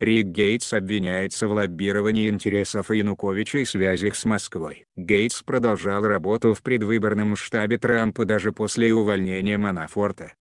Рик Гейтс обвиняется в лоббировании интересов Януковича и связях с Москвой. Гейтс продолжал работу в предвыборном штабе Трампа даже после увольнения Манафорта.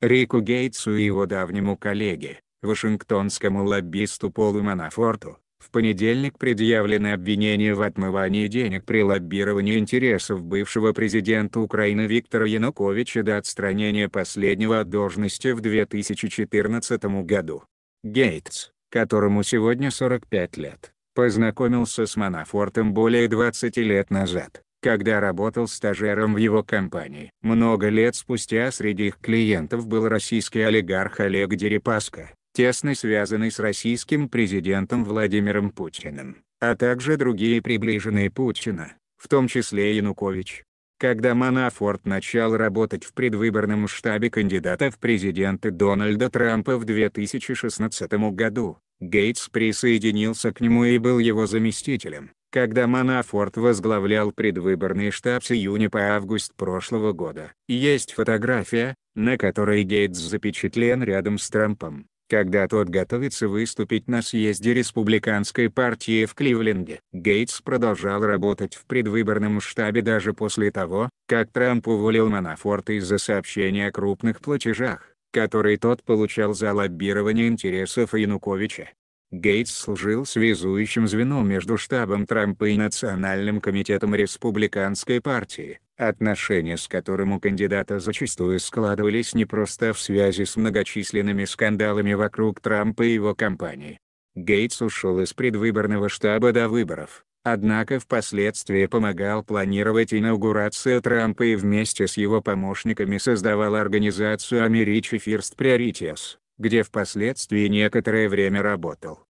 Рику Гейтсу и его давнему коллеге, вашингтонскому лоббисту Полу Манафорту, в понедельник предъявлены обвинения в отмывании денег при лоббировании интересов бывшего президента Украины Виктора Януковича до отстранения последнего от должности в 2014 году. Гейтс, которому сегодня 45 лет, познакомился с Манафортом более 20 лет назад, когда работал стажером в его компании. Много лет спустя среди их клиентов был российский олигарх Олег Дерипаска, тесно связанный с российским президентом Владимиром Путиным, а также другие приближенные Путина, в том числе Янукович. Когда Манафорт начал работать в предвыборном штабе кандидата в президенты Дональда Трампа в 2016 году, Гейтс присоединился к нему и был его заместителем, когда Манафорт возглавлял предвыборный штаб с июня по август прошлого года. Есть фотография, на которой Гейтс запечатлен рядом с Трампом, когда тот готовится выступить на съезде республиканской партии в Кливленде. Гейтс продолжал работать в предвыборном штабе даже после того, как Трамп уволил Манафорта из-за сообщения о крупных платежах который тот получал за лоббирование интересов Януковича. Гейтс служил связующим звеном между штабом Трампа и Национальным комитетом Республиканской партии, отношения с которым у кандидата зачастую складывались не просто в связи с многочисленными скандалами вокруг Трампа и его кампании. Гейтс ушел из предвыборного штаба до выборов, Однако впоследствии помогал планировать инаугурацию Трампа и вместе с его помощниками создавал организацию America First Priorities, где впоследствии некоторое время работал.